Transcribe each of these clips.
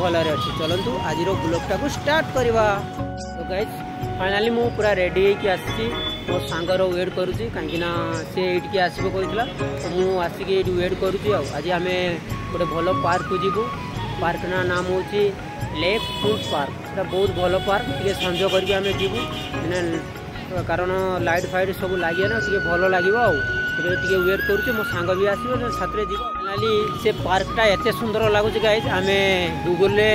ଭଲରେ ଅଛି ଚଲନ୍ତୁ ଆଜିର ବ୍ଲଗ୍ଟାକୁ ଷ୍ଟାର୍ଟ କରିବା ତ ଗାଇଜ୍ ଫାଇନାଲି ମୁଁ ପୁରା ରେଡ଼ି ହେଇକି ଆସିଛି ମୋ ସାଙ୍ଗର ୱେଟ୍ କରୁଛି କାହିଁକିନା ସେ ଏଇଠିକି ଆସିବ କହିଥିଲା ତ ମୁଁ ଆସିକି ଏଇଠି ୱେଟ୍ କରୁଛି ଆଉ ଆଜି ଆମେ ଗୋଟେ ଭଲ ପାର୍କକୁ ଯିବୁ ପାର୍କ ନା ନାମ ହେଉଛି ଲେକ୍ ଫୁଡ୍ ପାର୍କ ସେଟା ବହୁତ ଭଲ ପାର୍କ ଟିକେ ସଞ୍ଜ କରିକି ଆମେ ଯିବୁ କାରଣ ଲାଇଟ୍ ଫାଇଟ୍ ସବୁ ଲାଗିବ ନା ଟିକେ ଭଲ ଲାଗିବ ଆଉ ସେଥିରେ ଟିକେ ୱେଟ୍ କରୁଛୁ ମୋ ସାଙ୍ଗ ବି ଆସିବ ସାଥିରେ ଯିବ ନାଲି ସେ ପାର୍କଟା ଏତେ ସୁନ୍ଦର ଲାଗୁଛି ଗାଇଜ୍ ଆମେ ଗୁଗୁଲରେ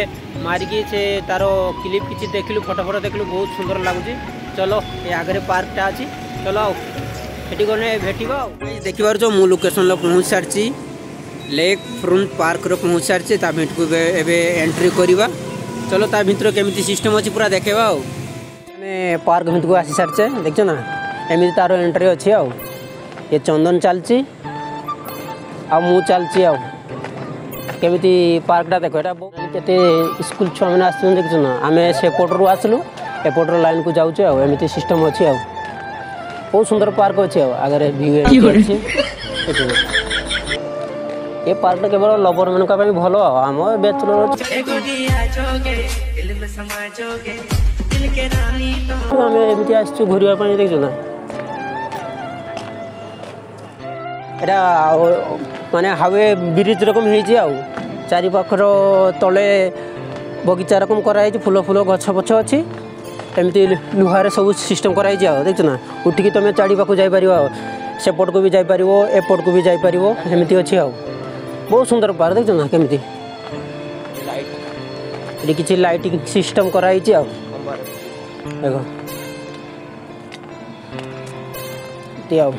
ମାରିକି ସେ ତାର କ୍ଲିପ୍ କିଛି ଦେଖିଲୁ ଫଟୋ ଫଟୋ ଦେଖିଲୁ ବହୁତ ସୁନ୍ଦର ଲାଗୁଛି ଚଲ ଏ ଆଗରେ ପାର୍କଟା ଅଛି ଚଲ ଆଉ ସେଠି ଗଲେ ଭେଟିବ ଆଉ ଦେଖିପାରୁଛ ମୁଁ ଲୋକେସନ୍ରେ ପହଞ୍ଚି ସାରିଛି ଲେକ୍ ଫ୍ରଣ୍ଟ ପାର୍କରେ ପହଞ୍ଚି ସାରିଛି ତା ଭିତରକୁ ଏବେ ଏଣ୍ଟ୍ରି କରିବା ଚଲ ତା ଭିତରେ କେମିତି সিস্টেম ଅଛି ପୁରା ଦେଖେଇବା ଆଉ ଆମେ ପାର୍କ ভিতরকু আসি সারছে দেখছো না এমিতি তার এন্ট্রি অছি আউ ଏ ଚନ୍ଦନ ଚାଲିଛି ଆଉ ମୁଁ ଚାଲିଛି ଆଉ କେମିତି ପାର୍କଟା ଦେଖ ଏଇଟା କେତେ ସ୍କୁଲ ଛୁଆମାନେ ଆସୁଛନ୍ତି ନା ଆମେ ସେପଟରୁ ଆସିଲୁ ଏପଟର ଲାଇନ୍କୁ ଯାଉଛୁ ଆଉ ଏମିତି ସିଷ୍ଟମ୍ ଅଛି ଆଉ ବହୁତ ସୁନ୍ଦର ପାର୍କ ଅଛି ଆଉ ଆଗରେ ଭିଉ ଅଛି ଏ ପାର୍କଟା କେବଳ ଲଭରମାନଙ୍କ ପାଇଁ ଭଲ ଆଉ ଆମ ବ୍ୟାଚଲର ଆମେ ଏମିତି ଆସିଛୁ ଘୁରିବା ପାଇଁ ଦେଖିଛୁ ନା এটা মানে হাওয়ে ব্রিজ রকম হয়েছে আউ চারিপাখর তলে বগিচা রকম করা হয়েছে ফুল ফুল গছ পছ অছি এমতি লুহার সব সিস্টম করা হয়েছে আউ দেখছো না উঠিকি তুমি চারিপাখু যাইপার সেপটকু বি যাইপার এপটকু বি যাইপার এমতি অছি আউ বহু সুন্দর পার দেখছো না কেমতি এটি কিছু লাইটিং সিস্টম করা হয়েছে আউ দেখ আউ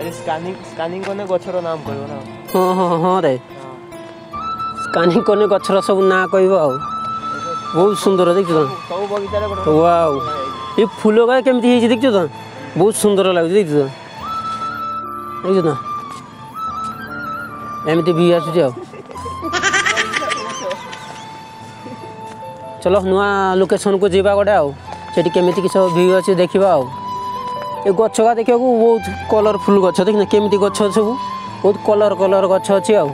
अरे ସ୍କାନିଂ ସ୍କାନିଂ କନେ ଗଛର ନାମ କହିବ ନା ହଁ ହଁ ହଁ ରେ ସ୍କାନିଂ କନେ ଗଛର ସବୁ ନାଁ କହିବ ଆଉ ବହୁତ ସୁନ୍ଦର ଦେଖିଛୁ ତ ସବୁ ବଗିଚାରେ ୱାଓ ଏ ଫୁଲ ଗା କେମିତି ହେଇଛି ଦେଖିଛୁ ତ ବହୁତ ସୁନ୍ଦର ଲାଗୁଛି ଦେଖିଛୁ ତ ଦେଖିଛୁ ତ ଏମିତି ଭି ଆସୁଛି ଆଉ চলো নূয়া লোকেশনকু যা গোটে আউ সেটি কেমিতি কিছু ভিউ আছে দেখবা আউ ଏ ଗଛ ଦେଖିବାକୁ ବହୁତ କଲରଫୁଲ ଗଛ ଦେଖିଲେ କେମିତି ଗଛ ସବୁ ବହୁତ କଲର କଲର ଗଛ ଅଛି ଆଉ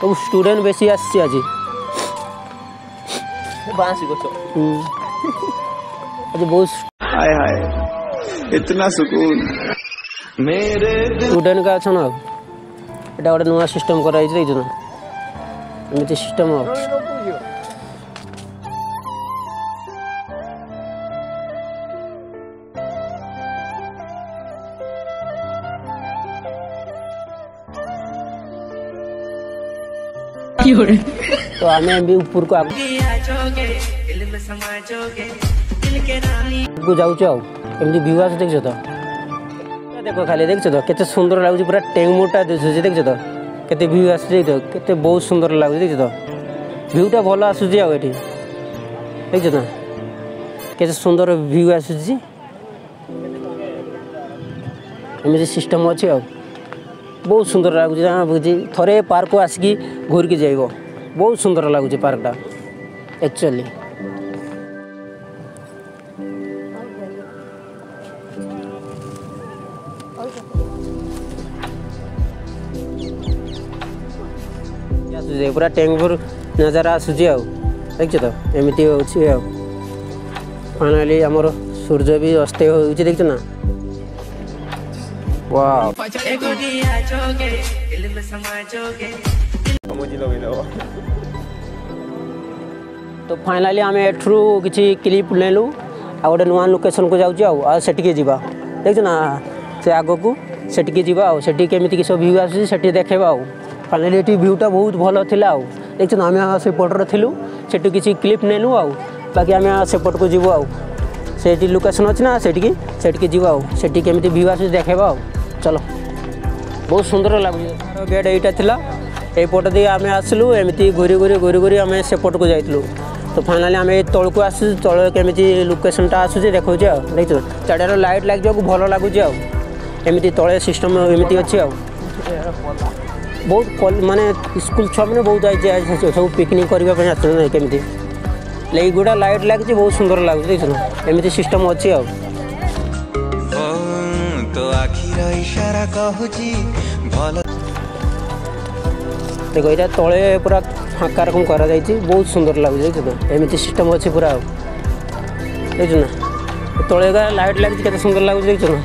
ସବୁ ଷ୍ଟୁଡେଣ୍ଟ ବେଶୀ ଆସିଛି ଆଜି ବାଁଶୀ ଗଛ ଆଜି ବହୁତ इतना सुकून मेरे स्टूडेंट का अच्छा ना এটা গোটে নূয়া সিস্টম করা হয়েছে দেখছো तो हमें भी ऊपर को को देख तो देख खाली देख तो कैसे सुंदर लगुच पूरा टेंग मोटा दिशुच देख तो कैसे भ्यू आस बहुत सुंदर लगुच देख तो भ्यूटा भल आस देख तो कैसे सुंदर भ्यू आसुच सिस्टम अच्छे आउ बहुत सुंदर लगुच जहाँ बुझे थे पार्क को आसिकी घूर की जाइब बहुत सुंदर लगुच पार्कटा एक्चुअली पूरा टैंक भर नजारा आसूची आख तो एमती होली आमर सूर्य भी अस्त हो देखना तो फाइनाली आम एठर किसी क्लीप नेलु आ गए नुआ लोकेशन को जाऊँ सेटिके जावा देखु ना से आग को सेटिके जावा सेटी केमी किस भ्यू आसूसी से देखेबा फाइनाली ये भ्यूटा बहुत भल था आउ देखु ना आम सेपटर थी से किसी क्लीप नेलु आ बाकी आम सेपट को जीव आ से लोकेसन अच्छी ना सेठी सेठी जीव आठ सेठी केमी भ्यू आस देखेबा आउ চলো ବହୁତ ସୁନ୍ଦର ଲାଗୁଛି ତା'ର ଗେଟ୍ ଏଇଟା ଥିଲା ଏଇପଟ ଦେଇ ଆମେ ଆସିଲୁ ଏମିତି ଘୁରି ଘୁରି ଘୁରି ଘୁରି ଆମେ ସେପଟକୁ ଯାଇଥିଲୁ ତ ଫାଇନାଲି ଆମେ ଏ ତଳକୁ ଆସୁଛୁ ତଳ କେମିତି ଲୋକେସନ୍ଟା ଆସୁଛି ଦେଖାଉଛି ଆଉ ଦେଖିଛୁ ଚାରିଆଡ଼େ ଲାଇଟ୍ ଲାଗିବାକୁ ଭଲ ଲାଗୁଛି ଆଉ ଏମିତି ତଳେ ସିଷ୍ଟମ୍ ଏମିତି ଅଛି ଆଉ ବହୁତ ମାନେ ସ୍କୁଲ ଛୁଆମାନେ ବହୁତ ଆଇଛି ସବୁ ପିକନିକ୍ କରିବା ପାଇଁ ଆସିଛନ୍ତି କେମିତି ଏଇଗୁଡ଼ା ଲାଇଟ୍ ଲାଗିଛି ବହୁତ ସୁନ୍ଦର ଲାଗୁଛି ଦେଖିଛୁ ଏମିତି ସିଷ୍ଟମ୍ ଅଛି ଆଉ আখিরা ইশারা কহুছি ভাল দেখো এটা তলে পুরা ফাঁকা রকম করা যাইছি বহুত সুন্দর লাগুছে দেখছো তো এমনি সিস্টেম আছে পুরা দেখছো না তলে লাইট লাগিছে কত সুন্দর লাগুছে দেখছো না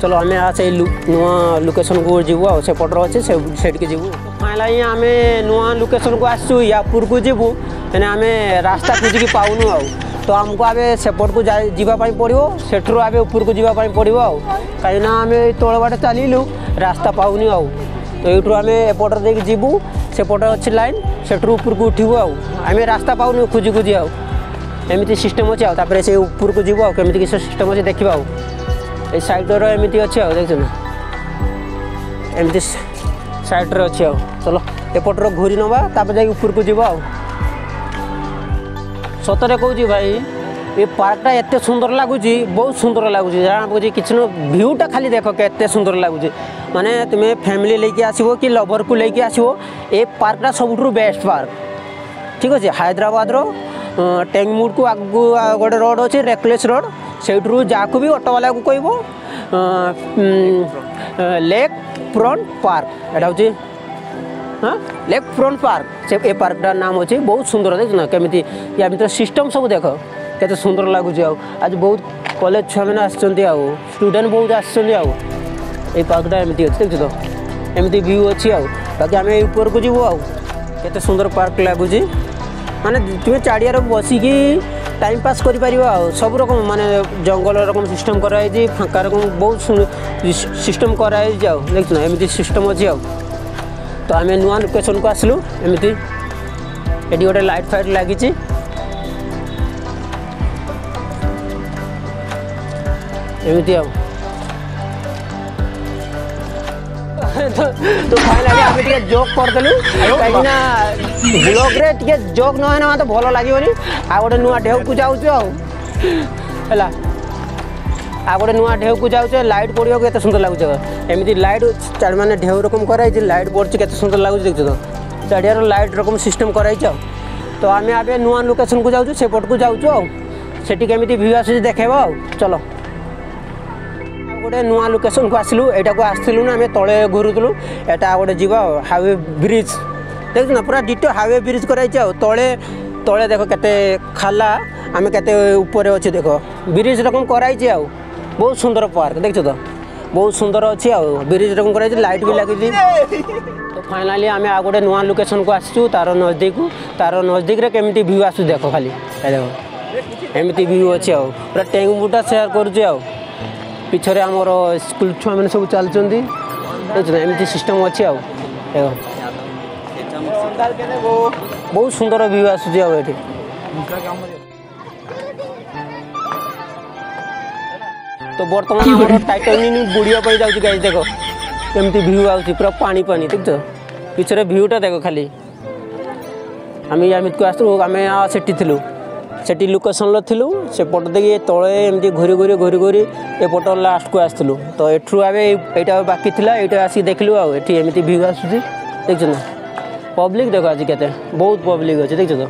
চলো আমি আজ এই নূয়া লোকেশনকু যাবু আও সেপটর আছে সেটিকে যাবু ফাইনালি আমি নূয়া লোকেশনকু আসছু ইয়া পূর্বকু যাবু তেনে আমি রাস্তা খুঁজিকি পাউনু আও ତ ଆମକୁ ଆମେ ସେପଟକୁ ଯିବା ପାଇଁ ପଡ଼ିବ ସେଠାରୁ ଆମେ ଉପରକୁ ଯିବା ପାଇଁ ପଡ଼ିବ ଆଉ କାହିଁକିନା ଆମେ ତଳ ବାଟ ଚାଲିଲୁ ରାସ୍ତା ପାଉନି ଆଉ ତ ଏଇଠୁ ଆମେ ଏପଟ ଦେଇକି ଯିବୁ ସେପଟେ ଅଛି ଲାଇନ୍ ସେଠାରୁ ଉପରକୁ ଉଠିବୁ ଆଉ ଆମେ ରାସ୍ତା ପାଉନୁ ଖୋଜି ଖୋଜି ଆଉ ଏମିତି ସିଷ୍ଟମ୍ ଅଛି ଆଉ ତାପରେ ସେ ଉପରକୁ ଯିବୁ ଆଉ କେମିତି କିଛି ସିଷ୍ଟମ୍ ଅଛି ଦେଖିବା ଆଉ ଏଇ ସାଇଡ଼୍ର ଏମିତି ଅଛି ଆଉ ଦେଖୁଛୁ ନା ଏମିତି ସାଇଡ଼୍ରେ ଅଛି ଆଉ ଚଲ ଏପଟର ଘୁରି ନେବା ତାପରେ ଯାଇକି ଉପରକୁ ଯିବା ଆଉ ସତରେ କହୁଛି ଭାଇ ଏ ପାର୍କଟା ଏତେ ସୁନ୍ଦର ଲାଗୁଛି ବହୁତ ସୁନ୍ଦର ଲାଗୁଛି ଜାଣା ପକାଉଛି କିଛି ନୁହଁ ଭ୍ୟୁଟା ଖାଲି ଦେଖ କେତେ ସୁନ୍ଦର ଲାଗୁଛି ମାନେ ତୁମେ ଫ୍ୟାମିଲି ନେଇକି ଆସିବ କି ଲଭରକୁ ନେଇକି ଆସିବ ଏ ପାର୍କଟା ସବୁଠାରୁ ବେଷ୍ଟ ପାର୍କ ଠିକ୍ ଅଛି ହାଇଦ୍ରାବାଦର ଟେଙ୍ଗମୁଡ଼କୁ ଆଗକୁ ଗୋଟେ ରୋଡ଼ ଅଛି ରେକଲେସ୍ ରୋଡ଼ ସେଇଠାରୁ ଯାହାକୁ ବି ଅଟୋବାଲାକୁ କହିବ ଲେକ୍ ଫ୍ରଣ୍ଟ ପାର୍କ ଏଇଟା ହେଉଛି ହଁ লেক ফ্রন্ট পার্ক সে এ পার্কটার নাম হচ্ছে বহুত সুন্দর দেখ না কেমিতি ইয়া ভিতরে সিস্টম সব দেখ কেতে সুন্দর লাগুছে আউ আজ বহুত কলেজ ছুয়া মানে আসছেন আউ স্টুডেন্ট বহুত আসছেন আউ এই পার্কটা এমতি আছে দেখছো তো এমতি ভিউ আছে আউ বাকি আমি এই উপরকু যাবো আউ কেতে সুন্দর পার্ক লাগুছে মানে তুমি চারিয়ার বসিকি টাইম পাস করিপার সব রকম মানে জঙ্গল রকম সিস্টম করা হয়েছে ফাঁকা রকম বহু সিস্টম করা হয়েছে আউ দেখছো না এমতি সিস্টম আছে আউ ତ ଆମେ ନୂଆ ଲୋକେସନ୍କୁ ଆସିଲୁ ଏମିତି ଏଠି ଗୋଟେ ଲାଇଟ୍ ଫାଇଟ୍ ଲାଗିଛି ଏମିତି ଆଉ তো ফাইনালি আমি টিকে জোক করদেলু কাইনা ব্লগ রে টিকে জোক নহয় না তো ভালো লাগিবনি আর গোটে নূয়া ঢেউকু যাওছু আউ হেলা ଆଉ ଗୋଟେ ନୂଆ ଢେଉକୁ ଯାଉଛେ ଲାଇଟ୍ ପଡ଼ିବାକୁ କେତେ ସୁନ୍ଦର ଲାଗୁଛି ଏମିତି ଲାଇଟ୍ ମାନେ ଢେଉ ରକମ କରାହେଇଛି ଲାଇଟ୍ ପଡ଼ୁଛି କେତେ ସୁନ୍ଦର ଲାଗୁଛି ଦେଖୁଛ ତ ଚାରିଆଡ଼ୁ ଲାଇଟ୍ ରକମ ସିଷ୍ଟମ୍ କରାହେଇଛି ଆଉ ତ ଆମେ ଏବେ ନୂଆ ଲୋକେସନ୍କୁ ଯାଉଛୁ ସେପଟକୁ ଯାଉଛୁ ଆଉ ସେଠି କେମିତି ଭିଉ ଆସୁଛି ଦେଖେଇବ ଆଉ ଚଲ ଆଉ ଗୋଟେ ନୂଆ ଲୋକେସନ୍କୁ ଆସିଲୁ ଏଇଟାକୁ ଆସିଥିଲୁ ନା ଆମେ ତଳେ ଘୁରୁଥିଲୁ ଏଇଟା ଆଉ ଗୋଟେ ଯିବ ଆଉ ହାଇୱେ ବ୍ରିଜ୍ ଦେଖୁଛୁ ନା ପୁରା ଡିଟୋ ହାଇୱେ ବ୍ରିଜ୍ କରାହେଇଛି ଆଉ ତଳେ ତଳେ ଦେଖ କେତେ ଖାଲା ଆମେ କେତେ ଉପରେ ଅଛି ଦେଖ ବ୍ରିଜ୍ ରକମ କରାହେଇଛି ଆଉ ବହୁତ ସୁନ୍ଦର ପାର୍କ ଦେଖିଛ ତ ବହୁତ ସୁନ୍ଦର ଅଛି ଆଉ ବ୍ରିଜ୍ ରକମ କରାଯାଇଛି ଲାଇଟ୍ ବି ଲାଗିଛି ତ ଫାଇନାଲି ଆମେ ଆଉ ଗୋଟେ ନୂଆ ଲୋକେସନ୍କୁ ଆସିଛୁ ତାର ନଜଦିକକୁ ତାର ନଜଦିକରେ କେମିତି ଭ୍ୟୁ ଆସୁଛି ଦେଖ ଖାଲି ଦେଖ ଏମିତି ଭ୍ୟୁ ଅଛି ଆଉ ପୁରା ଟେଙ୍ଗୁଟା ସେୟାର କରୁଛି ଆଉ ପିଛରେ ଆମର ସ୍କୁଲ ଛୁଆମାନେ ସବୁ ଚାଲୁଛନ୍ତି ବୁଝୁଛନ୍ତି ଏମିତି ସିଷ୍ଟମ୍ ଅଛି ଆଉ ଦେଖ ବହୁତ ସୁନ୍ଦର ଭ୍ୟୁ ଆସୁଛି ଆଉ ଏଠି তো বর্তমান আমার টাইটানিক বুড়িয়া পাই যাচ্ছি গাইজ দেখ কেমতি ভিউ আসছে পুরা পানি পানি দেখছ পিছনে ভিউটা দেখ খালি আমি এমিতি আসলু আমি সেটি লু সেটি লোকেসনরে লু সেপট দিকে তলে এমতি ঘুরি ঘুরি ঘুরি ঘুরি এপট লাস্টকু আসলু তো এঠু আমি এইটা বাকি লা এইটা আসি দেখলু আঠি এমতি ভিউ আসুচি দেখছ না পব্লিক দেখ আজ কেতে বহুত পব্লিক অছে দেখছ তো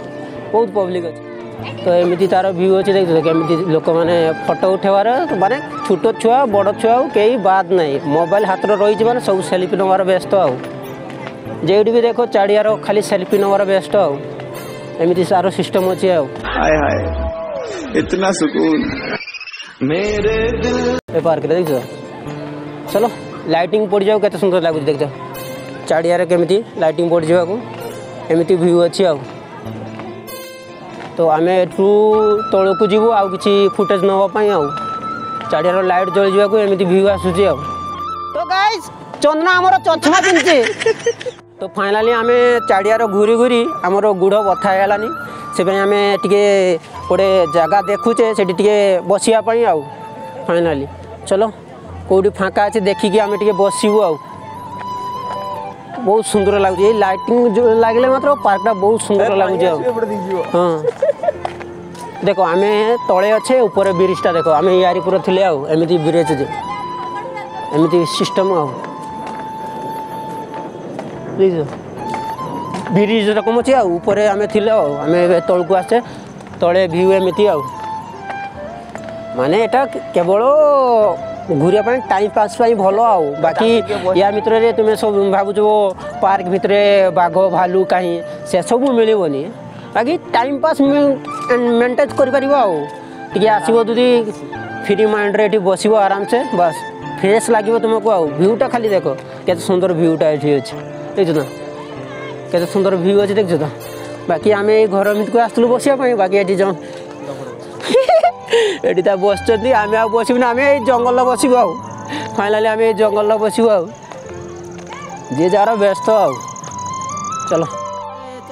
বহুত পব্লিক অছে तो एमती तार भ्यू अच्छे देखते देख लोक मैंने फटो उठेबार मानते छोट छुआ बड़ छुआ कई बात नहीं मोबाइल हाथ रही मैंने सब सेल्फी नवर व्यस्त आउट भी देख चाड़िया खाली सेल्फी नवर व्यस्त आमती तार सिस्टम अच्छे आए हाय इतना सुकून मेरे दिल ए पार्क देख चलो लाइटिंग पड़ जाऊ के सुंदर लगुच देख चाड़िया लाइटिंग पड़ जावाकूमती भ्यू अच्छी आ ତ ଆମେ ଏଠୁ ତଳକୁ ଯିବୁ ଆଉ କିଛି ଫୁଟେଜ୍ ନେବା ପାଇଁ ଆଉ ଚାରିଆଡ଼ ଲାଇଟ୍ ଜଳିଯିବାକୁ ଏମିତି ଭିୟୁ ଆସୁଛି ଆଉ ତ ଗାଇସ୍ ଚନ୍ଦନ ଆମର ଚଷମା ପିନ୍ଧିଛି ତ ଫାଇନାଲି ଆମେ ଚାରିଆଡ଼ ଘୁରି ଘୁରି ଆମର ଗୋଡ଼ ବଥା ହେଇଗଲାନି ସେପାଇଁ ଆମେ ଟିକେ ଗୋଟେ ଜାଗା ଦେଖୁଛେ ସେଠି ଟିକେ ବସିବା ପାଇଁ ଆଉ ଫାଇନାଲି ଚଲ କେଉଁଠି ଫାଙ୍କା ଅଛି ଦେଖିକି ଆମେ ଟିକେ ବସିବୁ ଆଉ ବହୁତ ସୁନ୍ଦର ଲାଗୁଛି ଏଇ ଲାଇଟିଂ ଲାଗିଲେ ମାତ୍ର ପାର୍କଟା ବହୁତ ସୁନ୍ଦର ଲାଗୁଛି ଆଉ ହଁ ଦେଖ ଆମେ ତଳେ ଅଛେ ଉପରେ ବ୍ରିଜ୍ଟା ଦେଖ ଆମେ ୟାରି ପୁରା ଥିଲେ ଆଉ ଏମିତି ବ୍ରିଜ୍ ଯେ ଏମିତି ସିଷ୍ଟମ୍ ଆଉ ପ୍ଲିଜ୍ ବ୍ରିଜ୍ ରକମ ଅଛି ଆଉ ଉପରେ ଆମେ ଥିଲେ ଆଉ ଆମେ ଏବେ ତଳକୁ ଆସେ ତଳେ ଭିୟୁ ଏମିତି ଆଉ ମାନେ ଏଇଟା କେବଳ ঘুরিয়া পাই টাইম পাস পাই ভালো আও বাকি ইয়া ভিতরে তুমি সব ভাবুছ পার্ক ভিতরে বাঘ ভালু কাহি সেসবু মিলবনি বাকি টাইম পাস ମେଣ୍ଟେଜ୍ କରିପାରିବ ଆଉ ଟିକେ ଆସିବ ଯଦି ଫ୍ରି ମାଇଣ୍ଡରେ ଏଠି ବସିବ ଆରାମସେ ବାସ୍ ଫ୍ରେଶ୍ ଲାଗିବ ତୁମକୁ ଆଉ ଭ୍ୟୁଟା ଖାଲି ଦେଖ କେତେ ସୁନ୍ଦର ଭ୍ୟୁଟା ଏଠି ଅଛି ଦେଖିଛ ତ କେତେ ସୁନ୍ଦର ଭ୍ୟୁ ଅଛି ଦେଖିଛ ତ ବାକି ଆମେ ଏଇ ଘର ଭିତରକୁ ଆସିଥିଲୁ ବସିବା ପାଇଁ ବାକି ଏଠି ଜଣ ଏଠି ତା ବସିଛନ୍ତି ଆମେ ଆଉ ବସିବୁନି ଆମେ ଏଇ ଜଙ୍ଗଲରେ ବସିବୁ ଆଉ ଫାଇନାଲି ଆମେ ଏଇ ଜଙ୍ଗଲରେ ବସିବୁ ଆଉ ଯିଏ ଯାହାର ବ୍ୟସ୍ତ ଆଉ ଚଲ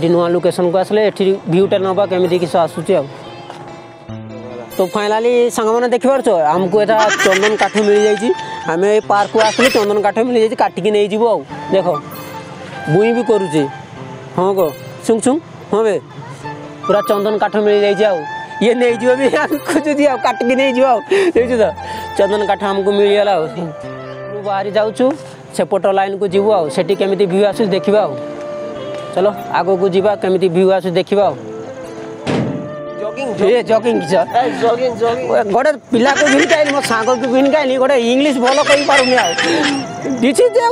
नुआ लोकेसन को आसे भ्यूटा नवा के आसूचे तो फाइनाली सांग मैंने पार आमको यहाँ चंदन काठ मिल जाए पार्क को आस चंदन काठ मिल जाए काटिकी नहीं जीव आ देख बुई भी करुचे हाँ गो छुंग हाँ बे पूरा चंदन काठ मिल जाए नहीं जी खोजुची काटिक नहीं जीव देखु तो चंदन काठ आमको मिल गाला बाहरी जाऊँ सेपट लाइन को जीव आठ केमी भ्यू आस देखा आ চলো ଆଗକୁ ଯିବା କେମିତି ଭ୍ୟୁ ଆସୁଛି ଦେଖିବା ଆଉ ଏ ଜଗିଂ ସାର୍ ଗୋଟେ ପିଲାକୁ ଭିଣିକାଇନି ମୋ ସାଙ୍ଗକୁ ଭିଣିକାଇନି ଗୋଟେ ଇଂଲିଶ ଭଲ କହିପାରୁନି ଆଉ ଦିଛି ଯେ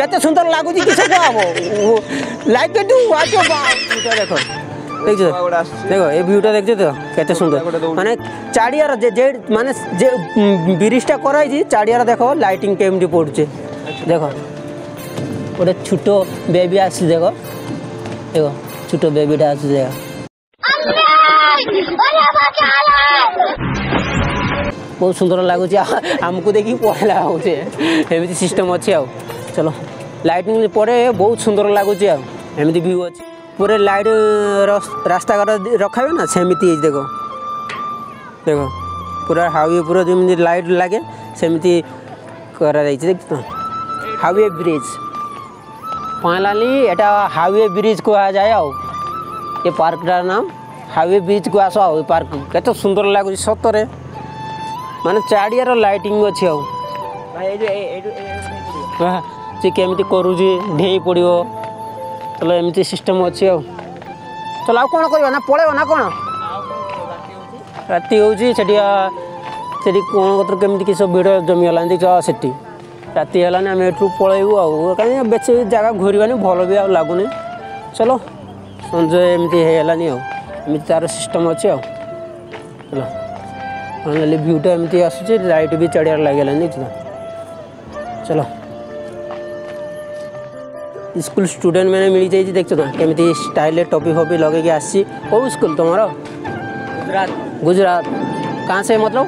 କେତେ ସୁନ୍ଦର ଲାଗୁଛି କି କୁହା ହବ ଲାଇକ୍ ଦେଖ ଦେଖିଛ ଦେଖ ଏ ভিউটা দেখছো তো କେତେ ସୁନ୍ଦର ମାନେ চারিয়ার ଯେ ଯେ ମାନେ ଯେ ব্রিজটা করাইছি চারিয়ার ଦେଖ ଲାଇଟିଂ କେମିତି ପଡ଼ୁଛି ଦେଖ ଗୋଟେ ଛୋଟ ବେବି আসছে ଦେଖ এগো ছোট বেবিটা আছে যে ବହୁତ ସୁନ୍ଦର ଲାଗୁଛି ଆମକୁ ଦେଖି ପଳେଇଲା ହେଉଛି ଏମିତି ସିଷ୍ଟମ୍ ଅଛି ଆଉ ଚଲ ଲାଇଟିଂ ପରେ ବହୁତ ସୁନ୍ଦର ଲାଗୁଛି ଆଉ ଏମିତି ଭ୍ୟୁ ଅଛି ପରେ ଲାଇଟ୍ ରାସ୍ତାଘାଟ ରଖାଇବେ ନା ସେମିତି ହେଇଛି ଦେଖ ଦେଖ ପୁରା ହାୱେ ପୁରା ଯେମିତି ଲାଇଟ୍ ଲାଗେ ସେମିତି କରାଯାଇଛି ଦେଖ ହାୱେ ବ୍ରିଜ୍ পাঁলালি এটা হাইওয়ে ব্রিজ কুহযায় আও এ পার্কটার নাম হাইওয়ে ব্রিজ কু আস আও এ পার্ক কত সুন্দর লাগুছি সতরে মানে চারিয়ার লাইটিং অছি আও সে কেমিটি করুছি ঢেই পড়ব তাহলে এমতি সিস্টেম অছি আও চল আও কোণ করবা না পড়াইব না কোণ রাতি হচ্ছে সেটি সেটি কোণ কত কেমিটি কিছু ভিড় জমিগলা দেখছ সেটি राति आम एठ पल कहीं बेच जगह घूर गानी भल भी आ चलो संजय एमती है एम तार सिस्टम अच्छे फाइनाली भ्यूटा एमती आस लाइट भी चढ़ लगे चलो स्कूल स्टूडेंट मैंने मिल जाइए देख ना कमी स्टाइल टोपी फपी लगे आसी कौ स्कूल तुम गुजरात गुजरात कहाँ से मतलब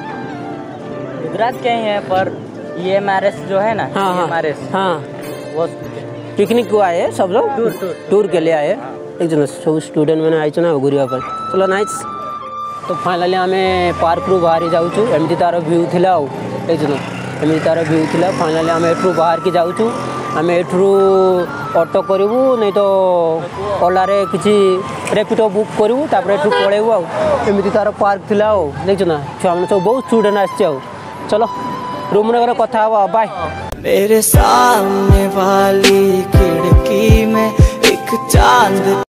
गुजरात कहीं है पर ये मैरिज जो है ना हाँ हाँ मैरिज हाँ वो पिकनिक को आए सब लोग टूर टूर टूर के लिए आए एक जन सब स्टूडेंट मैंने आइज ना पर चलो नाइस तो फाइनाली आम पार्क रू बाहरी जाऊँ एमती तार भ्यू थी एक जन एमती तार भ्यू थी फाइनाली आम एठ बाहर की जाऊँ आम एठू अटो करू नहीं तो ओला କିଛି ରେପିଟୋ बुक करूँ तापर एठ ପଳେଇବୁ आम तार पार्क थी देखना छुआ मैंने सब बहुत स्टूडेंट ବହୁତ चलो रूम वगैरह कथा हाँ बाय मेरे सामने वाली खिड़की में एक चांद